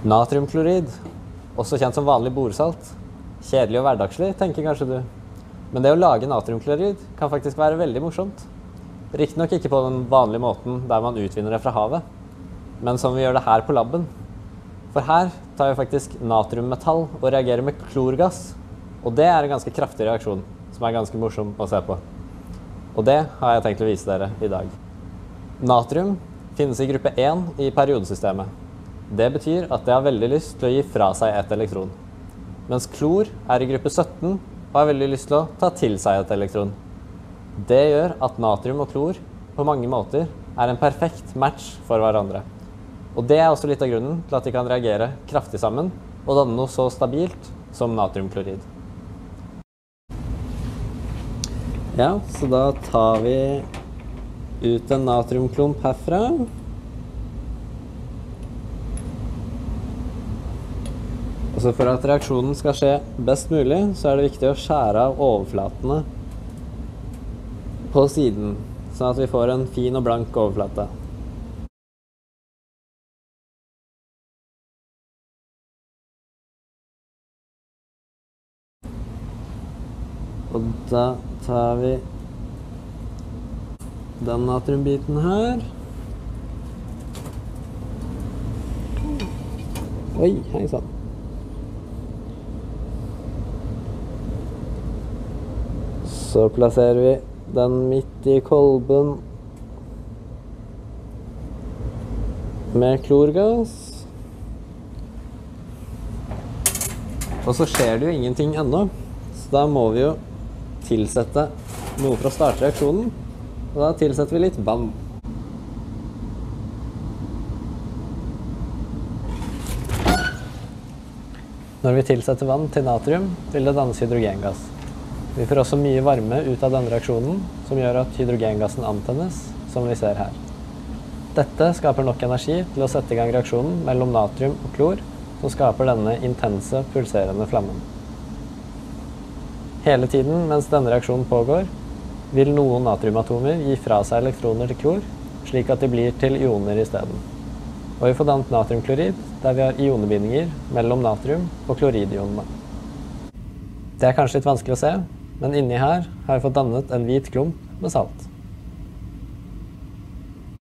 Natriumklorid, også kjent som vanlig bordsalt. Kjedelig og hverdagslig, tenker kanskje du. Men det å lage natriumklorid kan faktisk være veldig morsomt. Riktignok ikke på den vanlige måten der man utvinner det fra havet, men som vi gjør det her på laben. For her tar vi faktisk natriummetall og reagerer med klorgass. Og det er en ganske kraftig reaksjon, som er ganske morsom å se på. Og det har jeg tenkt å vise dere i dag. Natrium finnes i gruppe 1 i periodesystemet. Det betyr at det har veldig lyst til å gi fra seg et elektron. Mens klor er i gruppe 17 og har veldig lyst til å ta til seg et elektron. Det gjør at natrium og klor på mange måter er en perfekt match for hverandre. Og det er også litt av grunnen til at de kan reagere kraftig sammen og danne noe så stabilt som natriumklorid. Ja, så da tar vi ut en natriumklump herfra. Og så For at reaksjonen skal skje best mulig, så er det viktig å skjære av overflatene på siden, sånn at vi får en fin og blank overflate. Og da tar vi den natriumbiten her. Oi, hei sann. Så plasserer vi den midt i kolben med klorgass. Og så skjer det jo ingenting ennå, så da må vi jo tilsette noe for å starte reaksjonen. Og da tilsetter vi litt vann. Når vi tilsetter vann til natrium, vil det dannes hydrogengass. Vi får også mye varme ut av denne reaksjonen, som gjør at hydrogengassen antennes, som vi ser her. Dette skaper nok energi til å sette i gang reaksjonen mellom natrium og klor, som skaper denne intense, pulserende flammen. Hele tiden mens denne reaksjonen pågår, vil noen natriumatomer gi fra seg elektroner til klor, slik at de blir til ioner isteden. Og vi får dannet natriumklorid, der vi har ionebindinger mellom natrium og kloridionene. Det er kanskje litt vanskelig å se, men inni her har jeg fått dannet en hvit klump med salt.